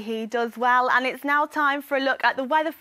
He does well, and it's now time for a look at the weather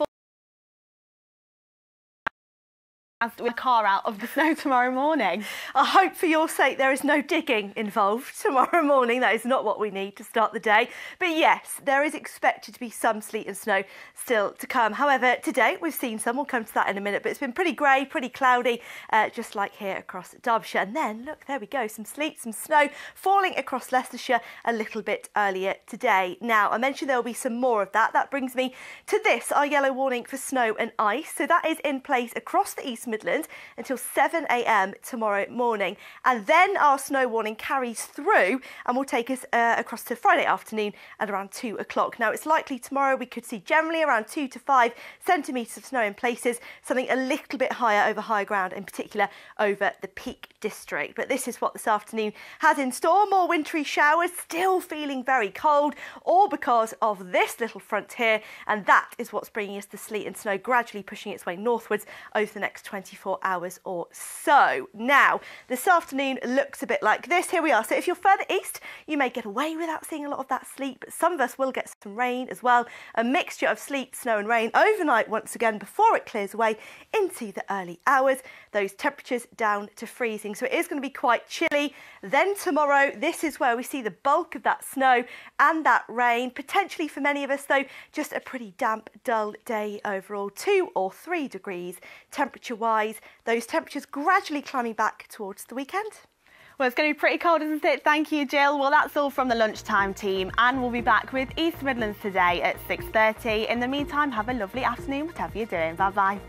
with a car out of the snow tomorrow morning. I hope for your sake there is no digging involved tomorrow morning. That is not what we need to start the day. But yes, there is expected to be some sleet and snow still to come. However, today we've seen some. We'll come to that in a minute. But it's been pretty grey, pretty cloudy, uh, just like here across Derbyshire. And then, look, there we go. Some sleet, some snow falling across Leicestershire a little bit earlier today. Now, I mentioned there will be some more of that. That brings me to this, our yellow warning for snow and ice. So that is in place across the East Midlands until 7am tomorrow morning. And then our snow warning carries through and will take us uh, across to Friday afternoon at around 2 o'clock. Now, it's likely tomorrow we could see generally around 2 to 5 centimetres of snow in places, something a little bit higher over higher ground, in particular over the Peak District. But this is what this afternoon has in store. More wintry showers, still feeling very cold, all because of this little front here. And that is what's bringing us the sleet and snow gradually pushing its way northwards over the next 24 hours or so. Now, this afternoon looks a bit like this. Here we are. So if you're further east, you may get away without seeing a lot of that sleet, but some of us will get some rain as well. A mixture of sleet, snow and rain overnight once again before it clears away into the early hours. Those temperatures down to freezing. So it is going to be quite chilly. Then tomorrow, this is where we see the bulk of that snow and that rain. Potentially for many of us, though, just a pretty damp, dull day overall. Two or three degrees temperature wise those temperatures gradually climbing back towards the weekend. Well, it's going to be pretty cold, isn't it? Thank you, Jill. Well, that's all from the lunchtime team, and we'll be back with East Midlands today at 6.30. In the meantime, have a lovely afternoon, whatever you're doing. Bye-bye.